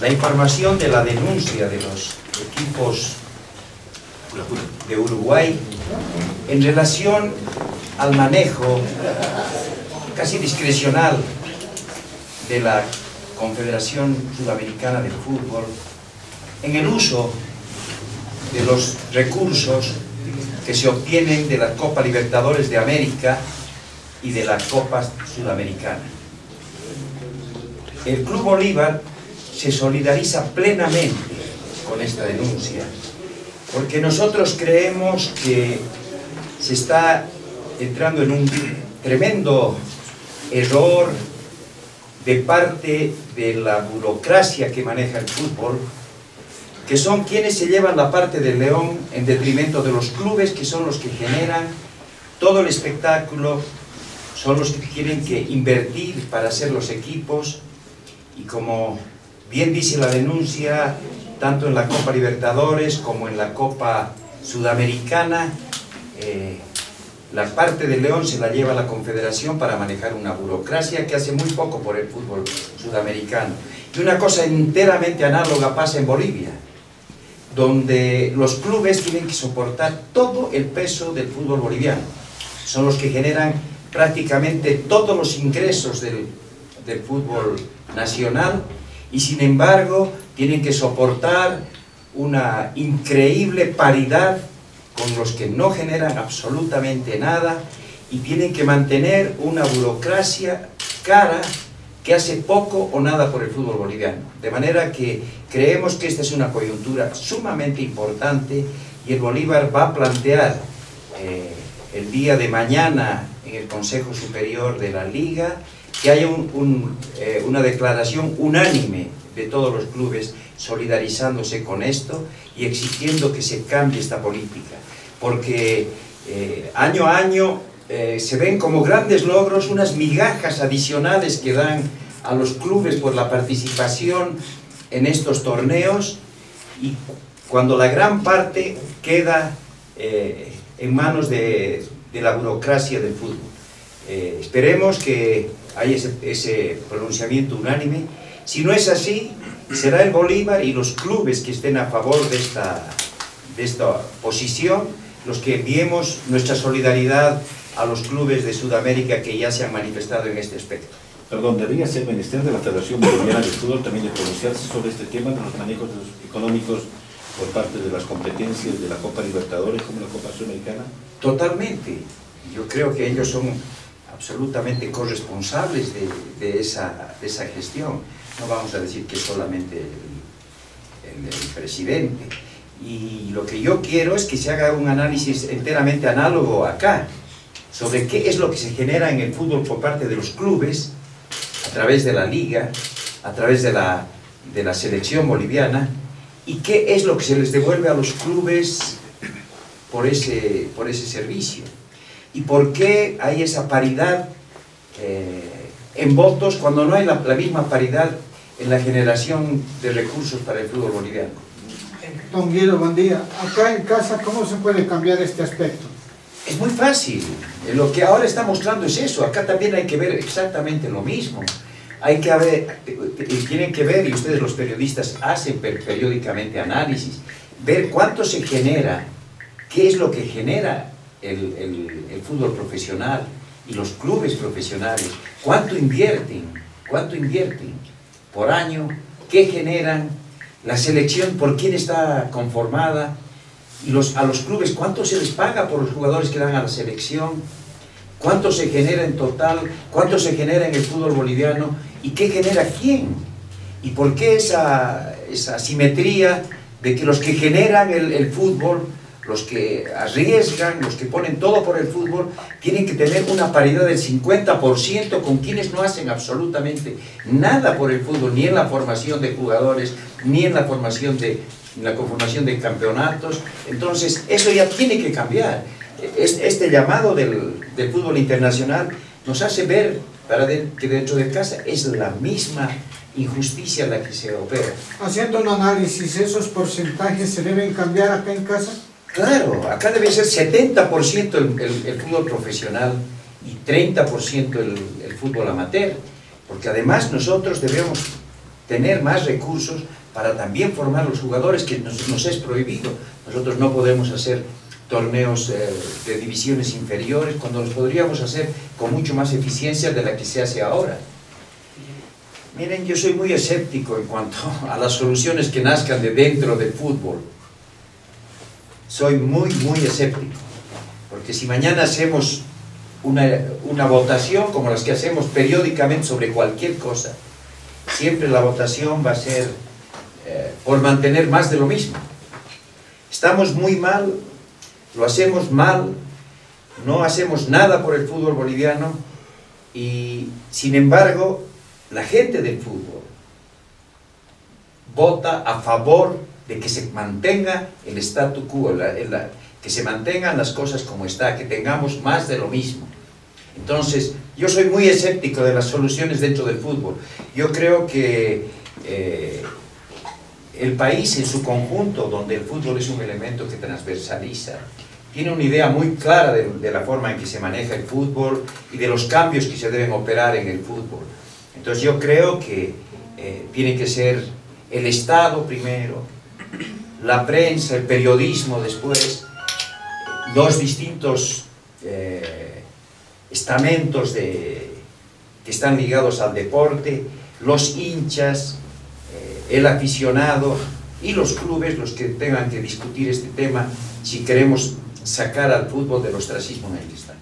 la información de la denuncia de los equipos de Uruguay en relación al manejo casi discrecional de la Confederación Sudamericana de Fútbol en el uso de los recursos que se obtienen de la Copa Libertadores de América y de la Copa Sudamericana. El Club Bolívar se solidariza plenamente con esta denuncia, porque nosotros creemos que se está entrando en un tremendo error de parte de la burocracia que maneja el fútbol, que son quienes se llevan la parte del león en detrimento de los clubes, que son los que generan todo el espectáculo, son los que tienen que invertir para hacer los equipos, y como bien dice la denuncia, tanto en la Copa Libertadores como en la Copa Sudamericana, eh, la parte del León se la lleva la Confederación para manejar una burocracia que hace muy poco por el fútbol sudamericano. Y una cosa enteramente análoga pasa en Bolivia, donde los clubes tienen que soportar todo el peso del fútbol boliviano. Son los que generan prácticamente todos los ingresos del, del fútbol nacional y sin embargo tienen que soportar una increíble paridad con los que no generan absolutamente nada y tienen que mantener una burocracia cara que hace poco o nada por el fútbol boliviano. De manera que creemos que esta es una coyuntura sumamente importante y el Bolívar va a plantear eh, el día de mañana en el Consejo Superior de la Liga que haya eh, una declaración unánime de todos los clubes solidarizándose con esto y exigiendo que se cambie esta política porque eh, año a año eh, se ven como grandes logros unas migajas adicionales que dan a los clubes por la participación en estos torneos y cuando la gran parte queda eh, en manos de, la burocracia del fútbol. esperemos que haya ese, ese pronunciamiento unánime. Si no es así, será el Bolívar y los clubes que estén a favor de esta, de esta posición los que enviemos nuestra solidaridad a los clubes de Sudamérica que ya se han manifestado en este aspecto. Perdón, ¿debería ser Ministerio de la Federación Boliviana de Fútbol también de pronunciarse sobre este tema de los manejos económicos por parte de las competencias de la Copa Libertadores como la Copa Sudamericana? Totalmente. Yo creo que ellos son absolutamente corresponsables de, esa, esa, gestión. No vamos a decir que solamente el, el presidente. Y lo que yo quiero es que se haga un análisis enteramente análogo acá, sobre qué es lo que se genera en el fútbol por parte de los clubes, a través de la liga, a través de la, de la selección boliviana, y qué es lo que se les devuelve a los clubes por ese, por ese servicio. Y por qué hay esa paridad eh, en votos cuando no hay la misma paridad en la generación de recursos para el fútbol boliviano. Don Guido, buen día. Acá en casa, ¿cómo se puede cambiar este aspecto? Es muy fácil. Lo que ahora está mostrando es eso. Acá también hay que ver exactamente lo mismo. Hay que ver, tienen que ver, y ustedes los periodistas hacen periódicamente análisis, ver cuánto se genera, qué es lo que genera el, el fútbol profesional y los clubes profesionales, cuánto invierten, cuánto invierten por año, qué generan, la selección, por quién está conformada, y los, a los clubes, cuánto se les paga por los jugadores que dan a la selección, cuánto se genera en total, cuánto se genera en el fútbol boliviano, y qué genera quién, y por qué esa, esa simetría de que los que generan el, el fútbol los que arriesgan, los que ponen todo por el fútbol, tienen que tener una paridad del 50% con quienes no hacen absolutamente nada por el fútbol, ni en la formación de jugadores, ni en la formación de la conformación de campeonatos. Entonces, eso ya tiene que cambiar. Este llamado del, del fútbol internacional nos hace ver para que dentro de casa es la misma injusticia la que se opera. Haciendo un análisis, ¿esos porcentajes se deben cambiar acá en casa? Claro, acá debe ser 70% el, el, fútbol profesional y 30% el, el fútbol amateur, porque además nosotros debemos tener más recursos para también formar los jugadores que nos, es prohibido. Nosotros no podemos hacer torneos eh, de divisiones inferiores cuando los podríamos hacer con mucho más eficiencia de la que se hace ahora. Miren, yo soy muy escéptico en cuanto a las soluciones que nazcan de dentro del fútbol. Soy muy, muy escéptico. Porque si mañana hacemos una, una votación como las que hacemos periódicamente sobre cualquier cosa, siempre la votación va a ser eh, por mantener más de lo mismo. Estamos muy mal, lo hacemos mal, no hacemos nada por el fútbol boliviano y sin embargo la gente del fútbol vota a favor de que se mantenga el statu quo, que se mantengan las cosas como está, que tengamos más de lo mismo. Entonces, yo soy muy escéptico de las soluciones dentro del fútbol. Yo creo que eh, el país en su conjunto, donde el fútbol es un elemento que transversaliza, tiene una idea muy clara de, de la forma en que se maneja el fútbol y de los cambios que se deben operar en el fútbol. Entonces yo creo que eh, tiene que ser el Estado primero, la prensa, el periodismo después, los distintos eh, estamentos de, que están ligados al deporte, los hinchas, eh, el aficionado y los clubes los que tengan que discutir este tema si queremos sacar al fútbol del ostracismo en el que está.